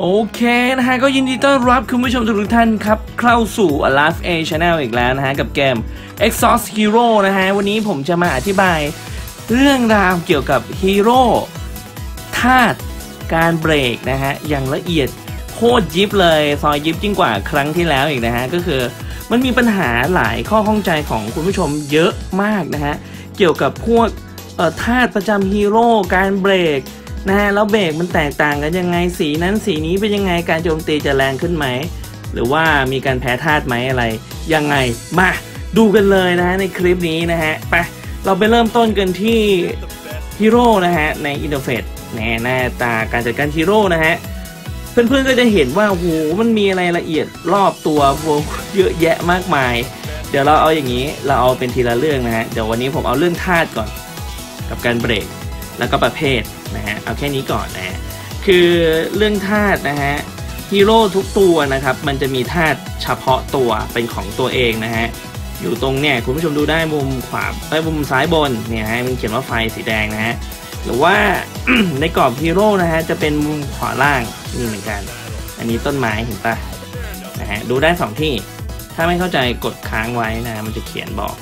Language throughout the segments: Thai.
โอเคนะฮะก็ยินดีต้อนรับคุณผู้ชมทุกท่านครับ เข้าสู่ Alive A Channel อีกแล้วนะฮะ กับเกม Exhaust Hero นะฮะ วันนี้ผมจะมาอธิบายเรื่องราวเกี่ยวกับฮีโร่ธาตุการเบรกนะฮะ อย่างละเอียดโคตรยิบเลย ซอยยิบยิ่งกว่าครั้งที่แล้วอีกนะฮะ ก็คือมันมีปัญหาหลายข้อข้องใจของคุณผู้ชมเยอะมากนะฮะ เกี่ยวกับพวกเอ่อธาตุประจำฮีโร่การเบรก นะฮะแล้วเบรกมันแตกต่างกันยังไงสีนั้นสีนี้เป็นยังไงการโจมตีจะแรงขึ้นไหม หรือว่ามีการแพ้ธาตุไหมอะไร ยังไงมาดูกันเลยนะฮะในคลิปนี้นะฮะไปเราไปเริ่มต้นกันที่ฮีโร่นะฮะใน interface แน่หน้าตาการจัดการฮีโร่นะฮะเพื่อนๆก็จะเห็นว่าโหมันมีอะไรละเอียดรอบตัวโหเยอะแยะมากมาย เดี๋ยวเราเอาอย่างนี้เราเอาเป็นทีละเรื่องนะฮะเดี๋ยววันนี้ผมเอาเรื่องธาตุก่อน กับการเบรกแล้วก็ประเภท นะฮะ เอาแค่นี้ก่อนนะฮะ คือเรื่องธาตุนะฮะฮีโร่ทุกตัวนะครับ มันจะมีธาตุเฉพาะตัวเป็นของตัวเองนะฮะ อยู่ตรงเนี่ยคุณผู้ชมดูได้มุมขวาไอ้มุมซ้ายบนเนี่ยฮะมันเขียนว่าไฟสีแดงนะฮะ หรือว่าในกรอบฮีโร่นะฮะจะเป็นมุมขวาล่างนี่เหมือนกัน อันนี้ต้นไม้เห็นปะนะฮะดูได้สองที่ ถ้าไม่เข้าใจกดค้างไว้นะมันจะเขียนบอก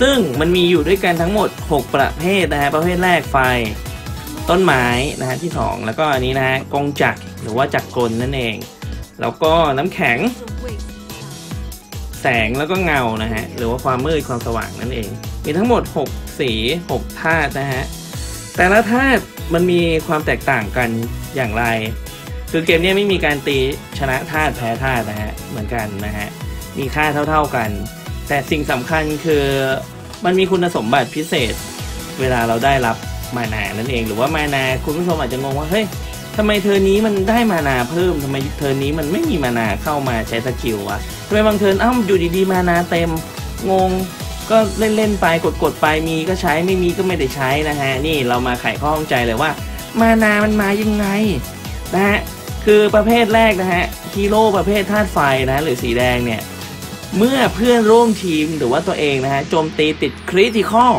ซึ่งมันมีอยู่ด้วยกันทั้งหมด 6 ประเภทนะฮะประเภทแรกไฟ ต้นไม้นะฮะที่ 2 แล้วก็อันนี้นะฮะกงจักรหรือว่าจักรกลนั่นเอง แล้วก็น้ำแข็ง แสงแล้วก็เงานะฮะหรือว่าความมืดความสว่างนั่นเอง มีทั้งหมด 6 สี 6 ธาตุนะฮะแต่ละธาตุมันมีความแตกต่างกันอย่างไร คือเกมนี้ไม่มีการตีชนะธาตุแพ้ธาตุนะฮะเหมือนกันนะฮะมีค่าเท่า ๆกัน แต่สิ่งสำคัญคือมันมีคุณสมบัติพิเศษ เวลาเราได้รับ mana นั่นเอง หรือว่า mana คุณผู้ชมอาจจะงงว่าเฮ้ยทำไม turn นี้มันได้ mana เพิ่มทำไม turn นี้มันไม่มี mana เข้ามาใช้ skill วะทำไมบาง turn อ้าวอยู่ดีๆ mana เต็มงงก็เล่นๆไปกดๆไปมีก็ใช้ไม่มีก็ไม่ได้ใช้นะฮะนี่เรามาไขข้อข้องใจเลยว่า mana มันมายังไงนะฮะคือประเภทแรกนะฮะฮีโร่ประเภทธาตุไฟนะหรือสีแดงเนี่ย เมื่อเพื่อนร่วมทีมหรือว่าตัวเองนะฮะโจมตีติด critical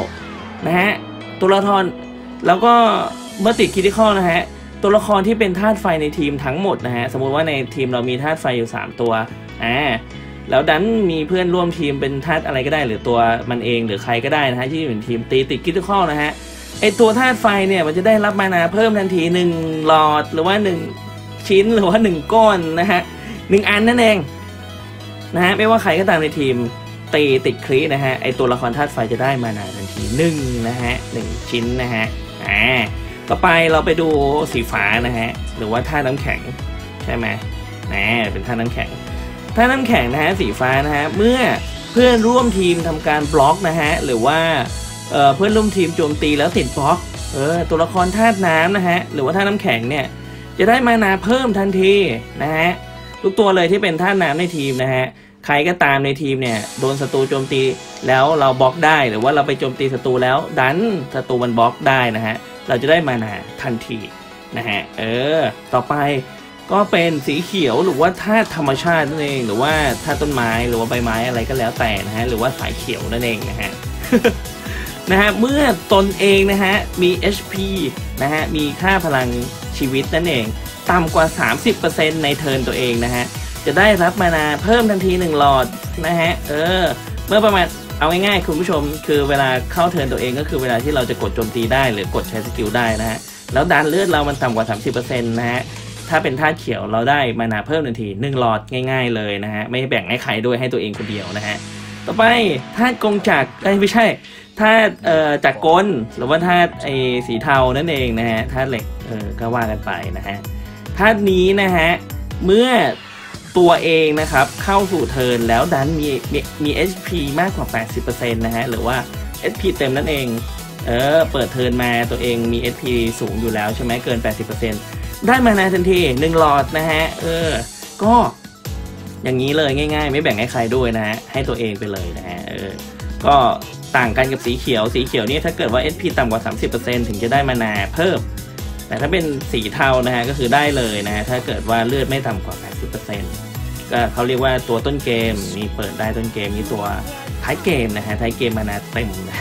นะฮะตัวละครแล้วก็เมื่อติด critical นะฮะตัวละครที่เป็นธาตุไฟในทีมทั้งหมดนะฮะสมมุติว่าในทีมเรามีธาตุไฟอยู่ 3 ตัวอ่าแล้วดันมีเพื่อนร่วมทีมเป็นธาตุอะไรก็ได้ หรือตัวมันเองหรือใครก็ได้นะฮะที่อยู่ในทีมตีติด critical นะฮะไอตัวธาตุไฟเนี่ยมันจะได้รับมานาเพิ่มทันที1หลอดหรือว่า 1 ชิ้นหรือว่า 1 ก้อนนะฮะหนึ่งอันนั่นเอง นะฮะไม่ว่าใครก็ตามในทีมตีติดคลีนะฮะไอตัวละครธาตุไฟจะได้มานาทันทีหนึ่งนะฮะหนึ่งชิ้นนะฮะอ่าต่อไปเราไปดูสีฟ้านะฮะหรือว่าธาตุน้ำแข็งใช่ไหมนะเป็นธาตุน้ำแข็งธาตุน้ำแข็งนะฮะสีฟ้านะฮะเมื่อเพื่อนร่วมทีมทำการบล็อกนะฮะหรือว่าเเพื่อนร่วมทีมโจมตีแล้วติดบล็อกเออตัวละครธาตุน้ำนะฮะหรือว่าธาตุน้ำแข็งเนี่ยจะได้มานาเพิ่มทันทีนะฮะ ทุกตัวเลยที่เป็นท่าน้ำในทีมนะฮะใครก็ตามในทีมเนี่ยโดนศัตรูโจมตีแล้วเราบล็อกได้หรือว่าเราไปโจมตีศัตรูแล้วดันศัตรูมันบล็อกได้นะฮะเราจะได้มานาทันทีนะฮะเออต่อไปก็เป็นสีเขียวหรือว่าธาตุธรรมชาตินั่นเอง หรือว่าธาตุต้นไม้หรือว่าใบไม้อะไรก็แล้วแต่นะฮะหรือว่าสายเขียวนั่นเองนะฮะนะฮะเมื่อตนเองนะฮะมี HP นะฮะมีค่าพลังชีวิตนั่นเอง ต่ำกว่า 30%ใน turn ตัวเองนะฮะ จะได้รับ mana เพิ่มทันที 1 หลอดนะฮะ เออ เมื่อประมาณเอาง่ายๆคุณผู้ชม คือเวลาเข้า turn ตัวเองก็คือเวลาที่เราจะกดโจมตีได้หรือกดใช้ skill ได้นะฮะ แล้วดันเลือดเรามันต่ำกว่า 30%นะฮะ ถ้าเป็นธาตุเขียวเราได้มานาเพิ่มทันที 1 หลอดง่าย ๆ เลยนะฮะ ไม่แบ่งให้ใครด้วยให้ตัวเองคนเดียวนะฮะ ต่อไปธาตุกงจักไม่ใช่ธาตุเอ่อจักกลหรือว่าธาตุไอ้สีเทานั่นเองนะฮะธาตุเหล็กเออก็ว่ากันไปนะฮะ ธานี้นะฮะ เมื่อตัวเองนะครับเข้าสู่เทิร์นแล้วดันมีมีมี HP มากกว่า 80%นะฮะ หรือว่า HP เต็มนั่นเอง เออ เปิดเทิร์นมาตัวเองมี HP สูงอยู่แล้วใช่ไหมเกิน 80%ได้มานาทันที1หลอดนะฮะ เออ ก็อย่างนี้เลยง่าย ๆ ไม่แบ่งให้ใครด้วยนะฮะ ให้ตัวเองไปเลยนะฮะ เออ ก็ต่างกันกับสีเขียว สีเขียวนี่ถ้าเกิดว่า SP ต่ำกว่า 30%ถึงจะได้มานาเพิ่ม แต่ถ้าเป็นสีเทานะฮะก็คือได้เลยนะฮะถ้าเกิดว่าเลือดไม่ต่ำกว่า 80%ก็เขาเรียกว่าตัวต้นเกมมีเปิดได้ต้นเกมมีตัวท้ายเกมนะฮะท้ายเกมมานาเต็มนะ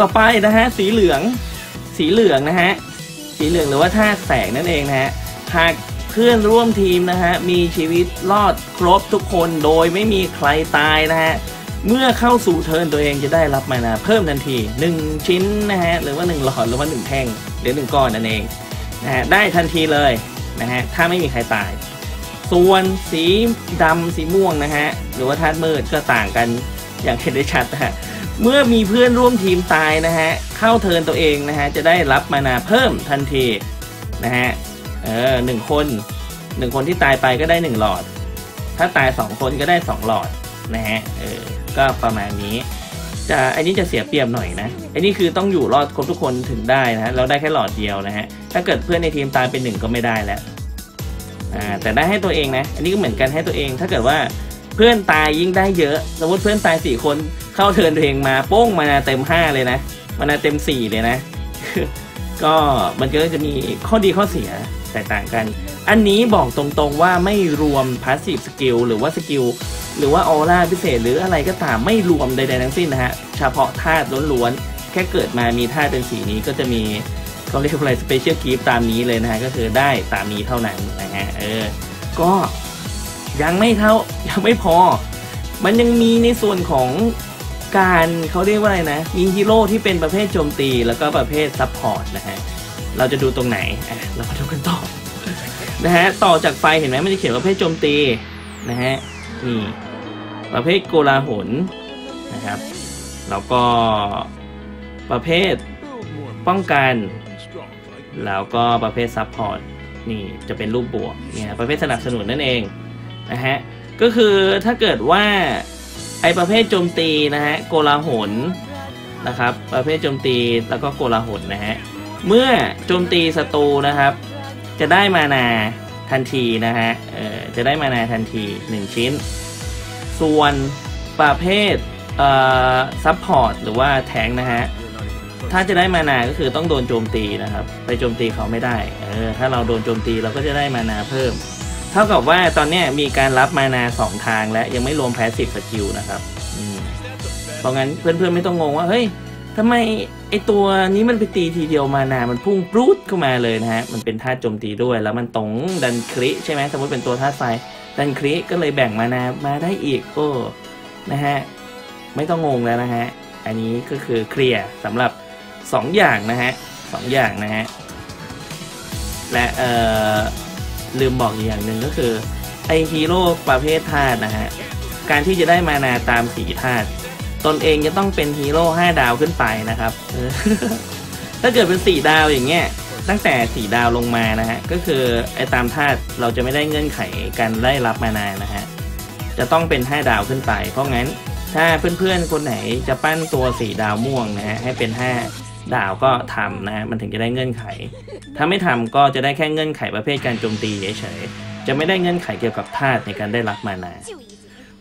ต่อไปนะฮะสีเหลืองสีเหลืองนะฮะสีเหลืองหรือว่าธาตุแสงนั่นเองนะฮะหากเพื่อนร่วมทีมนะฮะมีชีวิตรอดครบทุกคนโดยไม่มีใครตายนะฮะเมื่อเข้าสู่เทิร์นตัวเองจะได้รับมานาเพิ่มทันที 1 ชิ้นนะฮะหรือว่า 1 หลอดหรือว่า 1 แท่ง หรือ1ก้อนนั่นเองนะฮะได้ทันทีเลยนะฮะถ้าไม่มีใครตาย ส่วนสีดำสีม่วงนะฮะหรือว่าธาตุมืดก็ต่างกันอย่างเห็นได้ชัดนะฮะเมื่อมีเพื่อนร่วมทีมตายนะฮะเข้าเทินตัวเองนะฮะจะได้รับมานาเพิ่มทันทีนะฮะเออหนึ่งคนหนึ่งคนที่ตายไปก็ได้หนึ่งหลอด ถ้าตายสองคนก็ได้สองหลอดนะฮะเออก็ประมาณนี้ จะอันนี้จะเสียเปรียบหน่อยนะอันนี้คือต้องอยู่รอดครบทุกคนถึงได้นะฮะเราได้แค่หลอดเดียวนะฮะถ้าเกิดเพื่อนในทีมตายเป็นหนึ่งก็ไม่ได้แล้วอ่าแต่ได้ให้ตัวเองนะ อันนี้ก็เหมือนกันให้ตัวเอง ถ้าเกิดว่าเพื่อนตายยิ่งได้เยอะสมมติเพื่อนตายสี่คนเข้า turn ตัวเองมาโป้ง mana เต็มห้าเลยนะ mana เต็มสี่เลยนะ ก็มันก็จะมีข้อดีข้อเสียแตกต่างกัน อันนี้บอกตรงๆว่าไม่รวม passive skill หรือว่า skill หรือว่าออร่าพิเศษหรืออะไรก็ตามไม่รวมใดๆทั้งสิ้นนะฮะ เฉพาะธาตุล้วนๆ แค่เกิดมามีธาตุเป็นสีนี้ก็จะมีเขาเรียกว่าอะไร special gift ตามนี้เลยนะฮะ ก็คือได้ตามนี้เท่านั้นนะฮะเออก็ยังไม่เท่ายังไม่พอ มันยังมีในส่วนของการเขาเรียกว่าอะไรนะมีฮีโร่ที่เป็นประเภทโจมตีแล้วก็ประเภท support นะฮะ เราจะดูตรงไหนอะเรามาดูกันต่อนะฮะต่อจากไฟเห็นไหมมันจะเขียนประเภทโจมตีนะฮะนี่ ประเภทโกลาหลนะครับ แล้วก็ประเภทป้องกัน แล้วก็ประเภท support นี่จะเป็นรูปบวกเนี่ยประเภทสนับสนุนนั่นเองนะฮะก็คือถ้าเกิดว่าไอประเภทโจมตีนะฮะโกลาหลนะครับ ประเภทโจมตีแล้วก็โกลาหลนะฮะเมื่อโจมตีศัตรูนะครับ จะได้ mana ทันทีนะฮะเออจะได้ mana ทันที 1 ชิ้น ส่วนประเภทเอ่อ support หรือว่าแทงนะฮะ ถ้าจะได้ mana ก็คือต้องโดนโจมตีนะครับ ไปโจมตีเขาไม่ได้เออถ้าเราโดนโจมตีเราก็จะได้ mana เพิ่ม เท่ากับว่าตอนนี้มีการรับ mana สองทางและยังไม่รวม passive skill นะครับเพราะงั้นเพื่อนๆไม่ต้องงงว่าเฮ้ยทำไมไอตัวนี้มันไปตีทีเดียว mana มันพุ่งปรูดเข้ามาเลยนะฮะ มันเป็นธาตุโจมตีด้วย แล้วมันตรงดัน cri ใช่ไหมสมมติเป็นตัวธาตุไฟ ดัน cri ก็เลยแบ่ง mana มาได้อีกโอ้นะฮะไม่ต้องงงแล้วนะฮะอันนี้ก็คือเคลียร์สำหรับ 2 อย่างนะฮะสองอย่างนะฮะและเอ่อลืมบอกอีกอย่างหนึ่งก็คือไอฮีโร่ประเภทธาตุนะฮะการที่จะได้ mana ตามสีธาตุตนเองจะต้องเป็นฮีโร่5ดาวขึ้นไปนะครับ ถ้าเกิดเป็น 4 ดาวอย่างเงี้ย ตั้งแต่4ดาวลงมานะฮะก็คือไอ้ตามธาตุเราจะไม่ได้เงื่อนไขการได้รับมานานะฮะจะต้องเป็น5ดาวขึ้นไป เพราะงั้นถ้าเพื่อนๆคนไหนจะปั้นตัว4ดาวม่วงนะฮะให้เป็น 5 ดาวก็ทำนะฮะมันถึงจะได้เงื่อนไข ถ้าไม่ทำก็จะได้แค่เงื่อนไขประเภทการโจมตีเฉยๆจะไม่ได้เงื่อนไขเกี่ยวกับธาตุในการได้รับมานา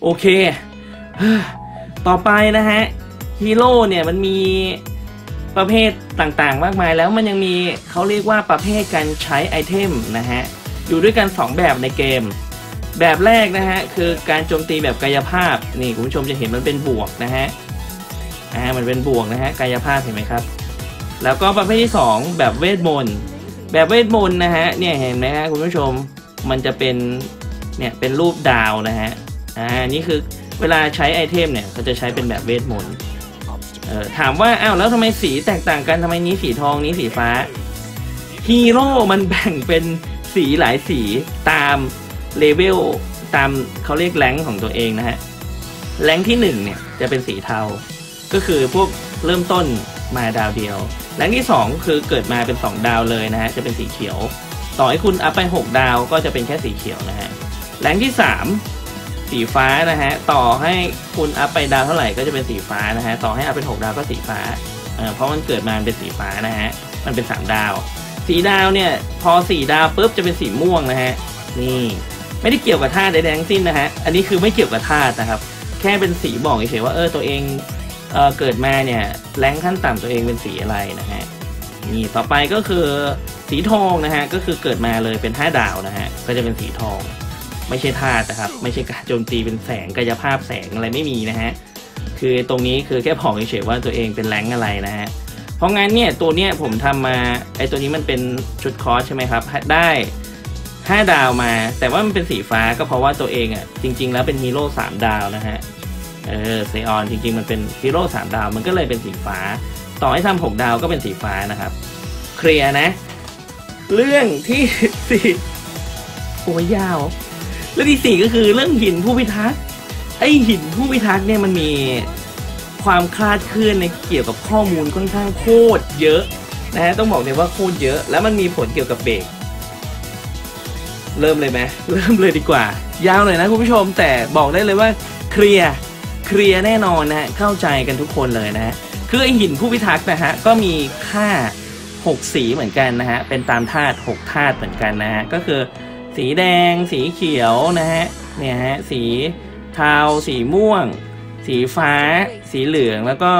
โอเค ต่อไปนะฮะฮีโร่เนี่ยมันมี ประเภทต่างๆ มากมายแล้วมันยังมีเขาเรียกว่าประเภทการใช้ item นะฮะ อยู่ด้วยกัน 2 แบบในเกม แบบแรกนะฮะ คือการโจมตีแบบกายภาพ นี่คุณผู้ชมจะเห็นมันเป็นบวกนะฮะ อ่า มันเป็นบวกนะฮะ กายภาพเห็นไหมครับ แล้วก็ประเภทที่ 2 แบบเวทมนต์ แบบเวทมนต์นะฮะ เนี่ยเห็นไหมฮะคุณผู้ชม มันจะเป็น เนี่ย เป็นรูปดาวนะฮะ อ่า นี่คือเวลาใช้ item เนี่ยเขาจะใช้เป็นแบบเวทมนต์ เออถามว่าอ้าวแล้วทำไมสีแตกต่างกันทำไมนี้สีทองนี้สีฟ้าฮีโร่มันแบ่งเป็นสีหลายสีตาม level ตามเขาเรียก rank ของตัวเองนะฮะ rank ที่หนึ่งเนี่ยจะเป็นสีเทา ก็คือพวกเริ่มต้นมาดาวเดียว rank ที่2คือเกิดมาเป็น2ดาวเลยนะฮะจะเป็นสีเขียว ต่อให้คุณอัพไป6ดาวก็จะเป็นแค่สีเขียวนะฮะแรงที่3 สีฟ้านะฮะ ต่อให้คุณอัพไปดาวเท่าไหร่ก็จะเป็นสีฟ้านะฮะ ต่อให้อัพเป็น 6 ดาวก็สีฟ้าเออเพราะมันเกิดมาเป็นสีฟ้านะฮะ มันเป็น 3 ดาว สีดาวเนี่ย พอ 4 ดาวปุ๊บจะเป็นสีม่วงนะฮะ นี่ ไม่ได้เกี่ยวกับธาตุใดๆทั้งสิ้นนะฮะ อันนี้คือไม่เกี่ยวกับธาตุนะครับ แค่เป็นสีบอกเฉยๆว่าเออตัวเองเออเกิดมาเนี่ยแรงขั้นต่ำตัวเองเป็นสีอะไรนะฮะ นี่ต่อไปก็คือสีทองนะฮะ ก็คือเกิดมาเลยเป็น 5 ดาวนะฮะ ก็จะเป็นสีทอง ไม่ใช่ธาตุนะครับ ไม่ใช่การโจมตีเป็นแสงกายภาพแสงอะไรไม่มีนะฮะคือตรงนี้คือแค่บอกเฉยๆว่าตัวเองเป็น rank อะไรนะฮะเพราะงั้นเนี่ยตัวเนี้ยผมทำมาไอตัวนี้มันเป็นชุด core ใช่ไหมครับ ได้ห้าดาวมา แต่ว่ามันเป็นสีฟ้าก็เพราะว่าตัวเองอะ่ะจริง ๆ แล้วเป็นฮีโร่สามดาวนะฮะเออเซออนจริง ๆ มันเป็นฮีโร่สามดาวมันก็เลยเป็นสีฟ้า ต่อให้ทำหกดาวก็เป็นสีฟ้านะครับ เคลียร์นะ เรื่องที่สี่โอ้ยยาว เรื่องที่สี่ก็คือเรื่องหินผู้พิทักษ์ไอหินผู้พิทักษ์เนี่ยมันมีความคลาดเคลื่อนในเกี่ยวกับข้อมูลค่อนข้างโคตรเยอะนะฮะต้องบอกเลยว่าโคตรเยอะ แล้วมันมีผลเกี่ยวกับเบรกเริ่มเลยไหมเริ่มเลยดีกว่า ยาวหน่อยนะคุณผู้ชมแต่บอกได้เลยว่าเคลียร์เคลียร์แน่นอนนะฮะเข้าใจกันทุกคนเลยนะฮะคือไอหินผู้พิทักษ์นะฮะก็มีค่า 6 สีเหมือนกันนะฮะเป็นตามธาตุ6ธาตุเหมือนกันนะฮะก็คือ สีแดง สีเขียวนะฮะเนี่ยฮะสีเทาสีม่วง สีฟ้า สีเหลืองแล้วก็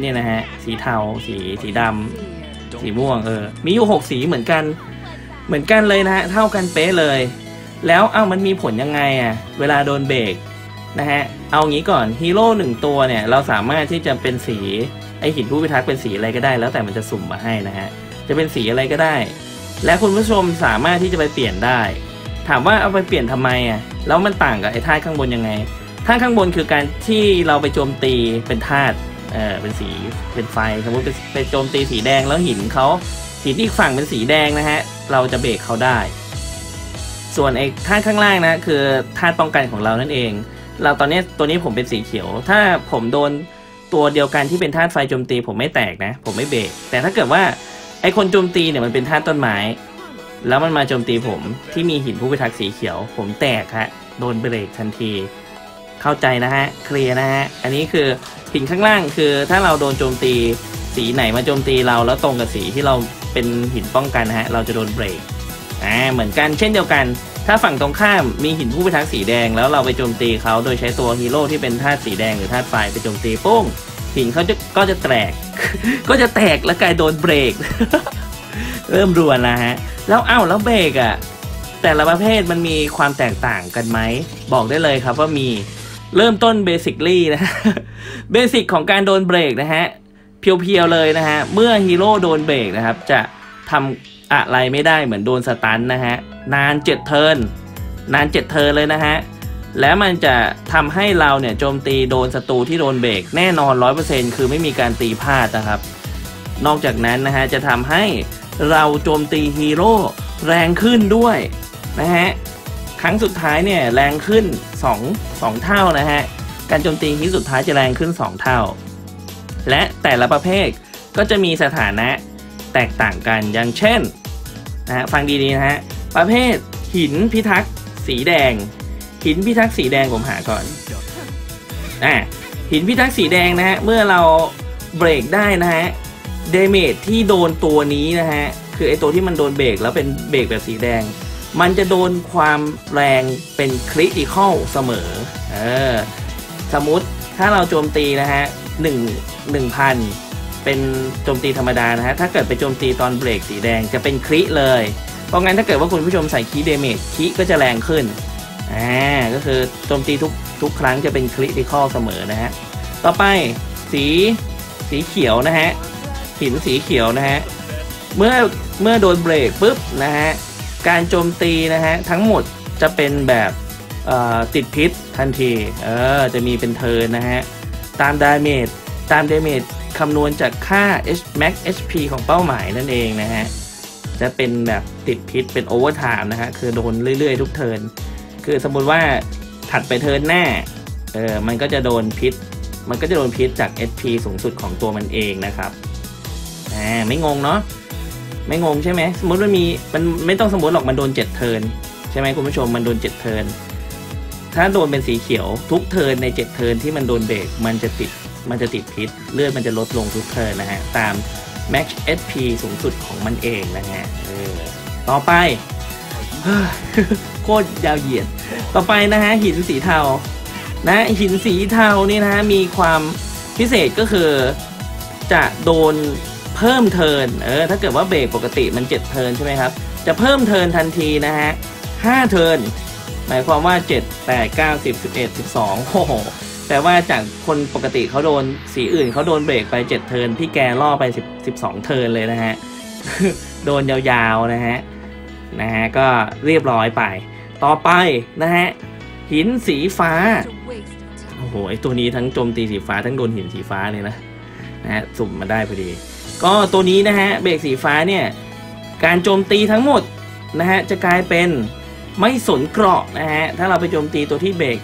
เนี่ยนะฮะสีเทาสีสีดำสีม่วงเออมีอยู่หกสีเหมือนกัน เหมือนกันเลยนะฮะเท่ากันเป๊ะเลย แล้วเอ้ามันมีผลยังไงอะ่ะเวลาโดนเบรกนะฮะเอางี้ก่อนฮีโร่หนึ่งตัวเนี่ยเราสามารถที่จะเป็นสีไอหินผู้พิทักษ์เป็นสีอะไรก็ได้ แล้วแต่มันจะสุ่มมาให้นะฮะจะเป็นสีอะไรก็ได้ และคุณผู้ชมสามารถที่จะไปเปลี่ยนได้ ถามว่าเอาไปเปลี่ยนทำไมอะแล้วมันต่างกับไอ้ธาตุข้างบนยังไงธาตุข้างบนคือการที่เราไปโจมตีเป็นธาตุเออเป็นสีเป็นไฟสมมติไปโจมตีสีแดงแล้วหินเขาหินอีกฝั่งเป็นสีแดงนะฮะเราจะเบรกเขาได้ ส่วนไอ้ธาตุข้างล่างนะคือธาตุป้องกันของเรานั่นเอง เราตอนนี้ตัวนี้ผมเป็นสีเขียว ถ้าผมโดนตัวเดียวกันที่เป็นธาตุไฟโจมตีผมไม่แตกนะ ผมไม่เบรกแต่ถ้าเกิดว่า ไอ้คนโจมตีเนี่ยมันเป็นธาตุต้นไม้ แล้วมันมาโจมตีผมที่มีหินผู้พิทักษ์สีเขียว ผมแตกฮะ โดนเบรกทันที เข้าใจนะฮะ เคลียร์นะฮะ อันนี้คือหินข้างล่างคือถ้าเราโดนโจมตีสีไหนมาโจมตีเราแล้วตรงกับสีที่เราเป็นหินป้องกันนะฮะ เราจะโดนเบรก อ่า เหมือนกันเช่นเดียวกัน ถ้าฝั่งตรงข้ามมีหินผู้พิทักษ์สีแดง แล้วเราไปโจมตีเขาโดยใช้ตัวฮีโร่ที่เป็นธาตุสีแดงหรือธาตุไฟไปโจมตีปุ้ง หินเขาจะก็จะแตก ก็จะแตกแล้วกลายโดนเบรก เริ่มรวนแล้วฮะ แล้วเอ้าแล้วเบรกอะ่ะแต่ละประเภทมันมีความแตกต่างกันไหม บอกได้เลยครับว่ามีเริ่มต้น basically นะ basic ของการโดนเบรกนะฮะ pure ๆเลยนะฮะ เมื่อฮีโร่โดนเบรกนะครับ จะทำอะไรไม่ได้เหมือนโดน stun นะฮะ นานเจ็ด turn นานเจ็ด turn เลยนะฮะ แล้วมันจะทำให้เราเนี่ยโจมตีโดนศัตรูที่โดนเบรกแน่นอน 100%คือไม่มีการตีพลาดนะครับ นอกจากนั้นนะฮะจะทำให้เราโจมตีฮีโร่แรงขึ้นด้วยนะฮะครั้งสุดท้ายเนี่ยแรงขึ้น 2 2 เท่านะฮะการโจมตีที่สุดท้ายจะแรงขึ้น 2 เท่า และแต่ละประเภทก็จะมีสถานะแตกต่างกันอย่างเช่นนะฮะฟังดีๆนะฮะประเภทหินพิทักษ์สีแดง หินพิทักษ์สีแดงผมหาก่อนอ่าหินพิทักษ์สีแดงนะฮะเมื่อเราเบรกได้นะฮะdamage ที่โดนตัวนี้นะฮะคือไอตัวที่มันโดนเบรกแล้วเป็นเบรกแบบสีแดง มันจะโดนความแรงเป็น critical เสมอเออสมมติถ้าเราโจมตีนะฮะหนึ่งหนึ่งพันเป็นโจมตีธรรมดานะฮะถ้าเกิดไปโจมตีตอนเบรกสีแดงจะเป็น cri เลย เพราะงั้นถ้าเกิดว่าคุณผู้ชมใส่ cri damage cri ก็จะแรงขึ้น อ่าก็คือโจมตีทุกทุกครั้งจะเป็น critical เสมอนะฮะ ต่อไปสีสีเขียวนะฮะ หินสีเขียวนะฮะ เมื่อเมื่อโดนเบรกปุ๊บนะฮะ การโจมตีนะฮะ ทั้งหมดจะเป็นแบบติดพิษทันที เออ จะมีเป็น turn นะฮะ ตาม damage ตาม damage คำนวณจากค่า H max HP ของเป้าหมายนั่นเองนะฮะ จะเป็นแบบติดพิษเป็น over time นะฮะ คือโดนเรื่อยๆ ทุก turn คือสมมุติว่าถัดไป turn หน้าเออมันก็จะโดนพิษ มันก็จะโดนพิษจาก HP สูงสุดของตัวมันเองนะครับอ่าไม่งงเนาะไม่งงใช่ไหมสมมติมันมีมันไม่ต้องสมมติหรอกมันโดนเจ็ด turn ใช่ไหมคุณผู้ชมมันโดนเจ็ด turn ถ้าโดนเป็นสีเขียวทุก turn ในเจ็ด turn ที่มันโดนเบรกมันจะติดมันจะติดพิษ เลือดมันจะลดลงทุก turn นะฮะตาม max HP สูงสุดของมันเองนะฮะเออต่อไป โคตรยาวเหยียด ต่อไปนะฮะหินสีเทา นะหินสีเทานี่นะฮะมีความพิเศษก็คือจะโดนเพิ่มเทินเออถ้าเกิดว่าเบรกปกติมัน7เทินใช่ไหมครับ จะเพิ่มเทินทันทีนะฮะ5เทินหมายความว่า 7 8 9 10 11 12โอ้โหแต่ว่าจากคนปกติเขาโดนสีอื่นเขาโดนเบรกไป 7 เทินพี่แกล่อไป 10 12 เทินเลยนะฮะ โดนยาวๆนะฮะ นะฮะก็เรียบร้อยไป ต่อไปนะฮะหินสีฟ้าโอ้โหไอตัวนี้ทั้งโจมตีสีฟ้าทั้งโดนหินสีฟ้าเลยนะนะฮะสุ่มมาได้พอดี ก็ตัวนี้นะฮะเบรกสีฟ้าเนี่ยการโจมตีทั้งหมดนะฮะจะกลายเป็นไม่สนเกราะนะฮะถ้าเราไปโจมตีตัวที่เบรก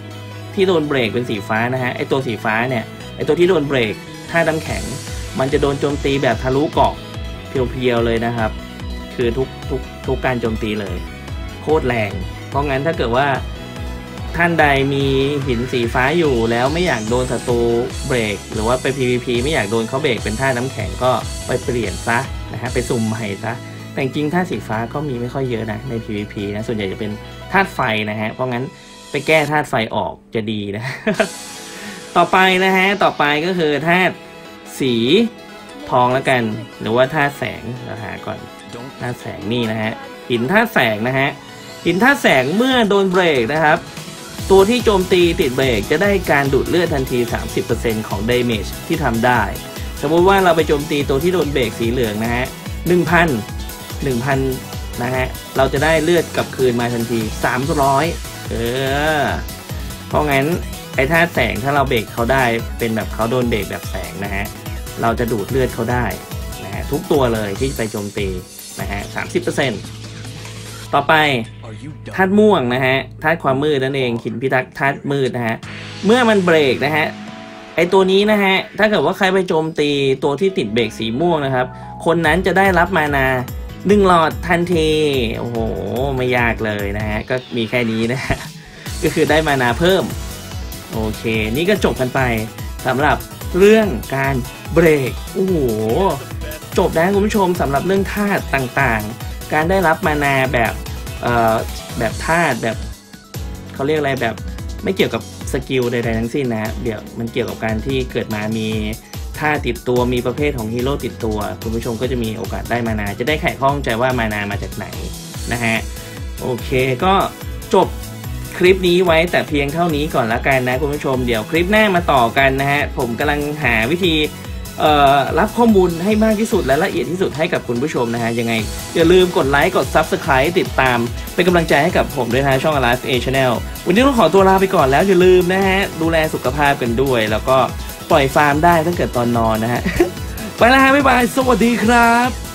ที่โดนเบรกเป็นสีฟ้านะฮะไอตัวสีฟ้าเนี่ยไอตัวที่โดนเบรกถ้าน้ำแข็ง มันจะโดนโจมตีแบบทะลุเกราะเพียวๆเลยนะครับ คือทุกทุกทุกการโจมตีเลย โคตรแรง เพราะงั้นถ้าเกิดว่าท่านใดมีหินสีฟ้าอยู่แล้วไม่อยากโดนศัตรูเบรก หรือว่าไป PVP ไม่อยากโดนเขาเบรกเป็นท่าน้ำแข็งก็ไปเปลี่ยนซะนะฮะไปสุ่มใหม่ซะแต่จริงท่าสีฟ้าก็มีไม่ค่อยเยอะนะใน PVP นะส่วนใหญ่จะเป็นธาตุไฟนะฮะเพราะงั้นไปแก้ธาตุไฟออกจะดีนะ ต่อไปนะฮะต่อไปก็คือธาตุสีทองแล้วกัน หรือว่าธาตุแสงเราหาก่อน ธาแสงนี่นะฮะหินธาแสงนะฮะหินธาแสงเมื่อโดนเบรกนะครับ ตัวที่โจมตีติดเบรกจะได้การดูดเลือดทันที 30%ของ damage ที่ทำได้ สมมติว่าเราไปโจมตีตัวที่โดนเบรกสีเหลืองนะฮะ1,000 1,000นะฮะเราจะได้เลือดกลับคืนมาทันที 300 เออ เพราะงั้นไอ้ท่าแสงถ้าเราเบรกเขาได้เป็นแบบเขาโดนเบรกแบบแสงนะฮะเราจะดูดเลือดเขาได้นะฮะทุกตัวเลยที่ไปโจมตี นะฮะ30%ต่อไปธาตุม่วงนะฮะธาตุความมืดนั่นเองหินพิทักษ์ธาตุมืดนะฮะเมื่อมันเบรกนะฮะไอตัวนี้นะฮะถ้าเกิดว่าใครไปโจมตีตัวที่ติดเบรกสีม่วงนะครับ คนนั้นจะได้รับมานาหนึ่งหลอดทันทีโอ้โหไม่ยากเลยนะฮะก็มีแค่นี้นะฮะก็คือได้มานาเพิ่ม โอเค นี่ก็จบกันไปสำหรับเรื่องการเบรกโอ้โห จบแล้วคุณผู้ชมสำหรับเรื่องธาตุต่างๆ การได้รับมานาแบบแบบธาตุแบบเขาเรียกอะไรแบบไม่เกี่ยวกับสกิลใดๆทั้งสิ้นนะเดี๋ยวมันเกี่ยวกับการที่เกิดมามีท่าติดตัวมีประเภทของฮีโร่ติดตัว คุณผู้ชมก็จะมีโอกาสได้มานา จะได้ไขข้องใจว่ามานามาจากไหนนะฮะโอเคก็จบคลิปนี้ไว้แต่เพียงเท่านี้ก่อนละกันนะคุณผู้ชมเดี๋ยวคลิปหน้ามาต่อกันนะฮะผมกำลังหาวิธี รับข้อมูลให้มากที่สุดและละเอียดที่สุดให้กับคุณผู้ชมนะฮะ ยังไง อย่าลืมกดไลค์กด Subscribe ติดตาม เป็นกำลังใจให้กับผมด้วยนะช่อง Alive A Channel วันนี้ต้องขอตัวลาไปก่อนแล้วอย่าลืมนะฮะ ดูแลสุขภาพกันด้วย แล้วก็ปล่อยฟาร์มได้ตั้งแต่ตอนนอนนะฮะ ไปแล้วฮะบ๊ายบาย สวัสดีครับ